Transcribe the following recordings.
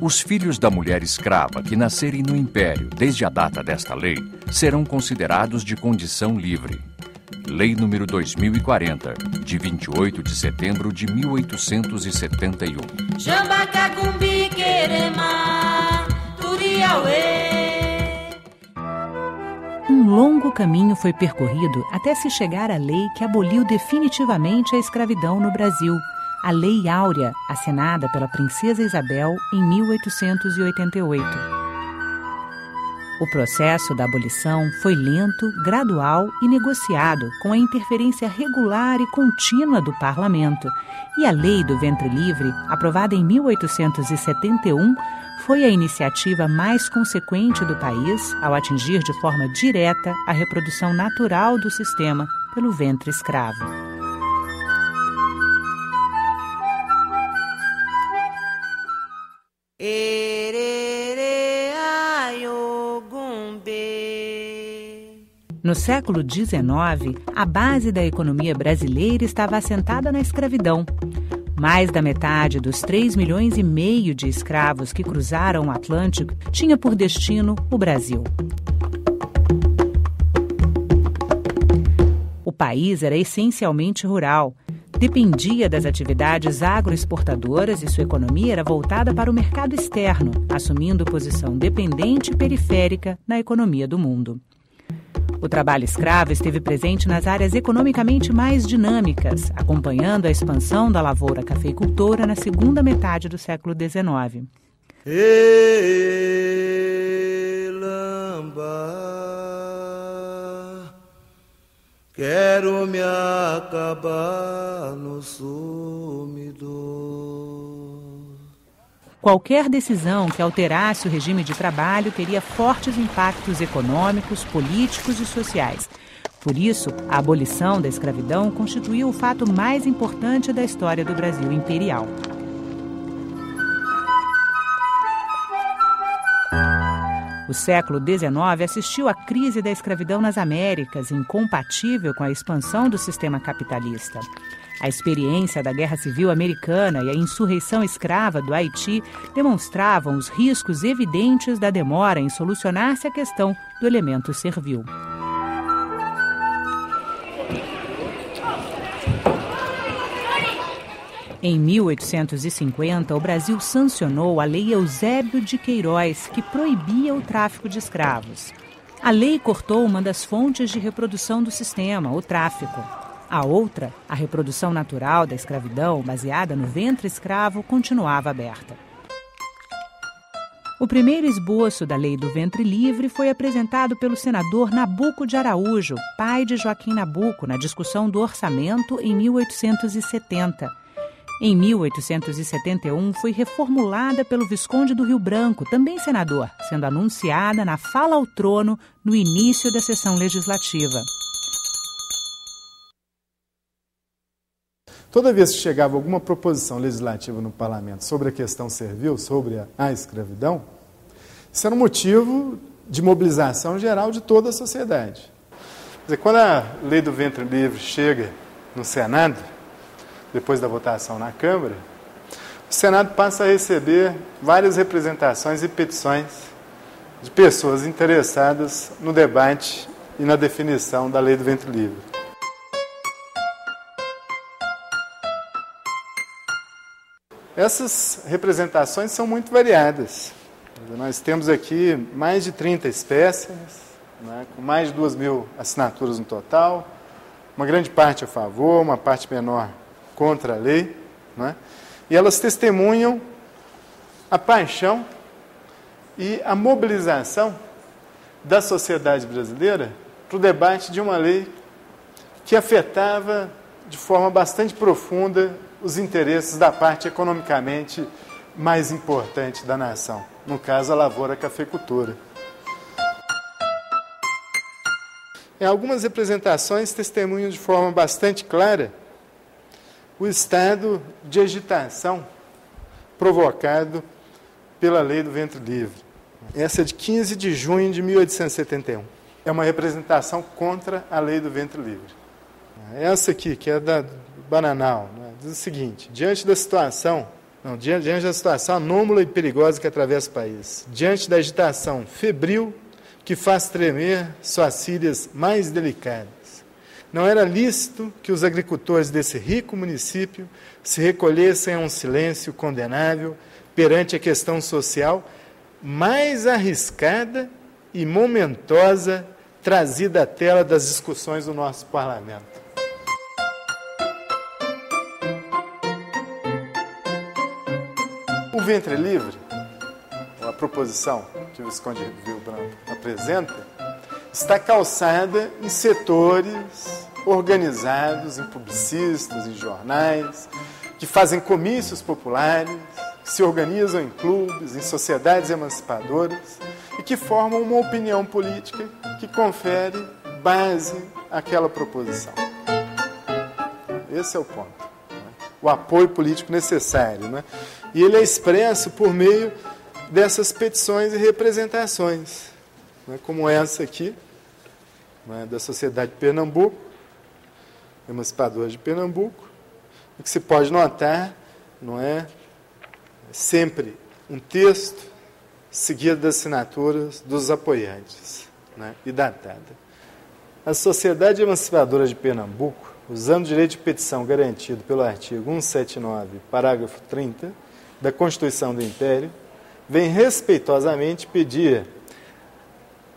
Os filhos da mulher escrava que nascerem no Império desde a data desta lei serão considerados de condição livre. Lei número 2040, de 28 de setembro de 1871. Um longo caminho foi percorrido até se chegar à lei que aboliu definitivamente a escravidão no Brasil, a Lei Áurea, assinada pela Princesa Isabel em 1888. O processo da abolição foi lento, gradual e negociado, com a interferência regular e contínua do parlamento, e a Lei do Ventre Livre, aprovada em 1871, foi a iniciativa mais consequente do país ao atingir de forma direta a reprodução natural do sistema pelo ventre escravo. No século XIX, a base da economia brasileira estava assentada na escravidão. Mais da metade dos 3 milhões e meio de escravos que cruzaram o Atlântico tinha por destino o Brasil. O país era essencialmente rural, dependia das atividades agroexportadoras e sua economia era voltada para o mercado externo, assumindo posição dependente e periférica na economia do mundo. O trabalho escravo esteve presente nas áreas economicamente mais dinâmicas, acompanhando a expansão da lavoura cafeicultora na segunda metade do século XIX. quero me acabar no sumidor. Qualquer decisão que alterasse o regime de trabalho teria fortes impactos econômicos, políticos e sociais. Por isso, a abolição da escravidão constituiu o fato mais importante da história do Brasil imperial. O século XIX assistiu à crise da escravidão nas Américas, incompatível com a expansão do sistema capitalista. A experiência da Guerra Civil Americana e a insurreição escrava do Haiti demonstravam os riscos evidentes da demora em solucionar-se a questão do elemento servil. Em 1850, o Brasil sancionou a Lei Eusébio de Queiroz, que proibia o tráfico de escravos. A lei cortou uma das fontes de reprodução do sistema, o tráfico. A outra, a reprodução natural da escravidão, baseada no ventre escravo, continuava aberta. O primeiro esboço da Lei do Ventre Livre foi apresentado pelo senador Nabuco de Araújo, pai de Joaquim Nabuco, na discussão do orçamento em 1870. Em 1871, foi reformulada pelo Visconde do Rio Branco, também senador, sendo anunciada na fala ao trono no início da sessão legislativa. Toda vez que chegava alguma proposição legislativa no parlamento sobre a questão servil, sobre a, a escravidão, isso era um motivo de mobilização geral de toda a sociedade. Quer dizer, quando a lei do ventre livre chega no Senado, depois da votação na Câmara, o Senado passa a receber várias representações e petições de pessoas interessadas no debate e na definição da lei do ventre livre. Essas representações são muito variadas. Nós temos aqui mais de 30 espécies, né, com mais de 2 mil assinaturas no total, uma grande parte a favor, uma parte menor contra a lei. Né, e elas testemunham a paixão e a mobilização da sociedade brasileira para o debate de uma lei que afetava de forma bastante profunda os interesses da parte economicamente mais importante da nação, no caso a lavoura cafeicultura. Em algumas representações testemunham de forma bastante clara o estado de agitação provocado pela lei do ventre livre. Essa é de 15 de junho de 1871. É uma representação contra a lei do ventre livre. Essa aqui, que é da Bananal, né? diz o seguinte: diante da situação, não, diante, diante da situação anômala e perigosa que atravessa o país, diante da agitação febril que faz tremer suas cílias mais delicadas, não era lícito que os agricultores desse rico município se recolhessem a um silêncio condenável perante a questão social mais arriscada e momentosa trazida à tela das discussões do nosso parlamento. O ventre livre, a proposição que o Visconde Branco apresenta, está calçada em setores organizados, em publicistas, em jornais, que fazem comícios populares, que se organizam em clubes, em sociedades emancipadoras e que formam uma opinião política que confere base àquela proposição. Esse é o ponto. Né? O apoio político necessário. Né? E ele é expresso por meio dessas petições e representações, né? como essa aqui, né? da Sociedade de Pernambuco, emancipadora de Pernambuco, o que se pode notar, não é? Sempre um texto seguida das assinaturas dos apoiantes né, e datada. A Sociedade Emancipadora de Pernambuco, usando o direito de petição garantido pelo artigo 179, parágrafo 30 da Constituição do Império, vem respeitosamente pedir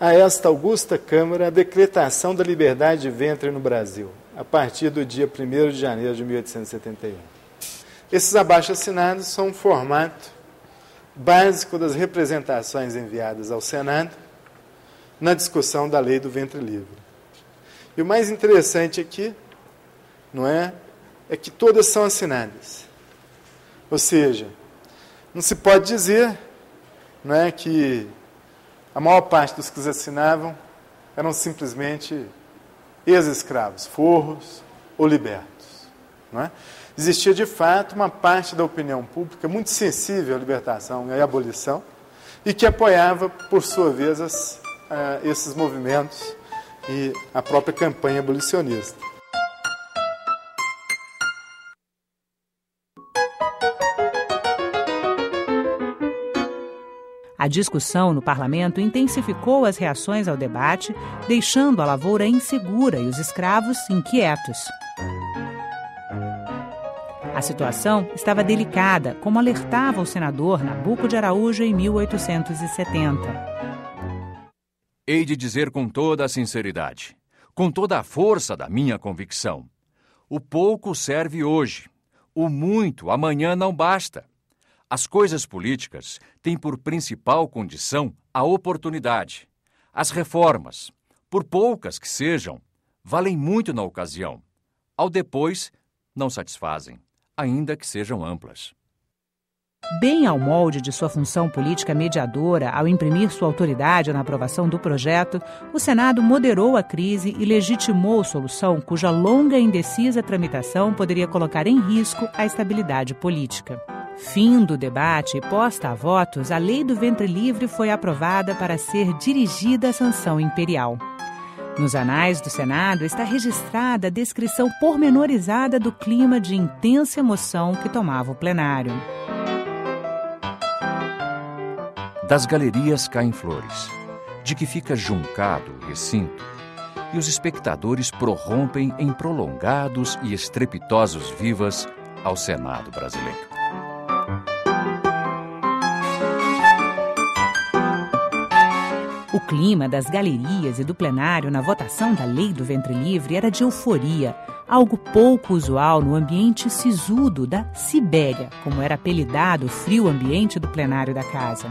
a esta augusta Câmara a decretação da liberdade de ventre no Brasil, a partir do dia 1 de janeiro de 1871. Esses abaixo-assinados são um formato básico das representações enviadas ao Senado na discussão da lei do ventre livre. E o mais interessante aqui, não é, é que todas são assinadas. Ou seja, não se pode dizer, não é, que a maior parte dos que os assinavam eram simplesmente ex-escravos, forros ou libertos, não é? existia de fato uma parte da opinião pública muito sensível à libertação e à abolição e que apoiava, por sua vez, as, uh, esses movimentos e a própria campanha abolicionista. A discussão no parlamento intensificou as reações ao debate, deixando a lavoura insegura e os escravos inquietos. A situação estava delicada, como alertava o senador Nabuco de Araújo em 1870. Hei de dizer com toda a sinceridade, com toda a força da minha convicção: o pouco serve hoje, o muito amanhã não basta. As coisas políticas têm por principal condição a oportunidade. As reformas, por poucas que sejam, valem muito na ocasião. Ao depois, não satisfazem ainda que sejam amplas. Bem ao molde de sua função política mediadora ao imprimir sua autoridade na aprovação do projeto, o Senado moderou a crise e legitimou solução cuja longa e indecisa tramitação poderia colocar em risco a estabilidade política. Fim do debate e posta a votos, a Lei do Ventre Livre foi aprovada para ser dirigida à sanção imperial. Nos anais do Senado está registrada a descrição pormenorizada do clima de intensa emoção que tomava o plenário. Das galerias caem flores, de que fica juncado o recinto, e os espectadores prorrompem em prolongados e estrepitosos vivas ao Senado brasileiro. Clima das galerias e do plenário na votação da lei do ventre livre era de euforia, algo pouco usual no ambiente sisudo da Sibéria, como era apelidado o frio ambiente do plenário da casa.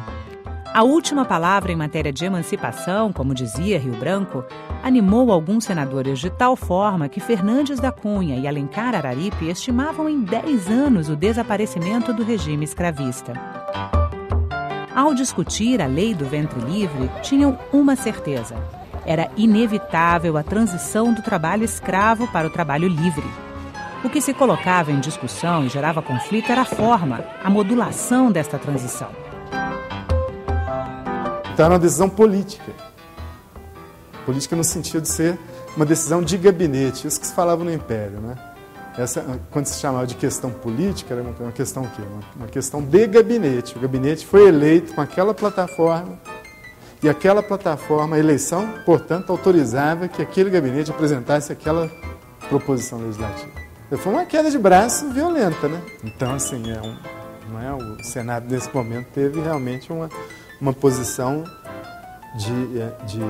A última palavra em matéria de emancipação, como dizia Rio Branco, animou alguns senadores de tal forma que Fernandes da Cunha e Alencar Araripe estimavam em 10 anos o desaparecimento do regime escravista ao discutir a lei do ventre livre, tinham uma certeza: era inevitável a transição do trabalho escravo para o trabalho livre. O que se colocava em discussão e gerava conflito era a forma, a modulação desta transição. Então era uma decisão política. Política no sentido de ser uma decisão de gabinete, isso que se falava no Império, né? Essa, quando se chamava de questão política, era uma questão o quê? Uma, uma questão de gabinete. O gabinete foi eleito com aquela plataforma e aquela plataforma, a eleição, portanto, autorizava que aquele gabinete apresentasse aquela proposição legislativa. Foi uma queda de braço violenta, né? Então, assim, é um, não é? o Senado, nesse momento, teve realmente uma, uma posição de, é, de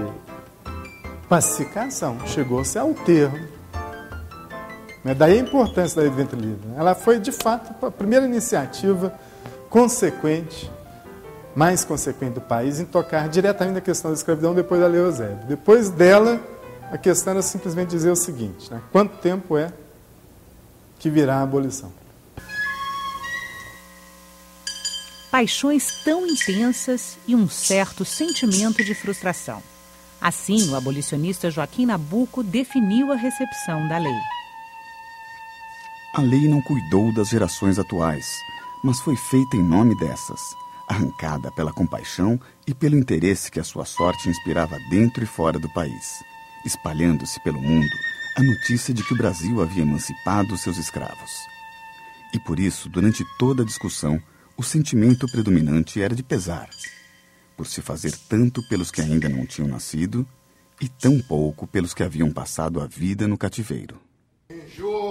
pacificação. Chegou-se ao termo. Né? Daí a importância da ventre livre. Né? Ela foi, de fato, a primeira iniciativa consequente, mais consequente do país, em tocar diretamente na questão da escravidão depois da Lei Eusébio. Depois dela, a questão era simplesmente dizer o seguinte: né? quanto tempo é que virá a abolição? Paixões tão intensas e um certo sentimento de frustração. Assim, o abolicionista Joaquim Nabuco definiu a recepção da lei. A lei não cuidou das gerações atuais, mas foi feita em nome dessas, arrancada pela compaixão e pelo interesse que a sua sorte inspirava dentro e fora do país espalhando-se pelo mundo a notícia de que o Brasil havia emancipado seus escravos. E por isso, durante toda a discussão, o sentimento predominante era de pesar, por se fazer tanto pelos que ainda não tinham nascido e tão pouco pelos que haviam passado a vida no cativeiro. Enjoe,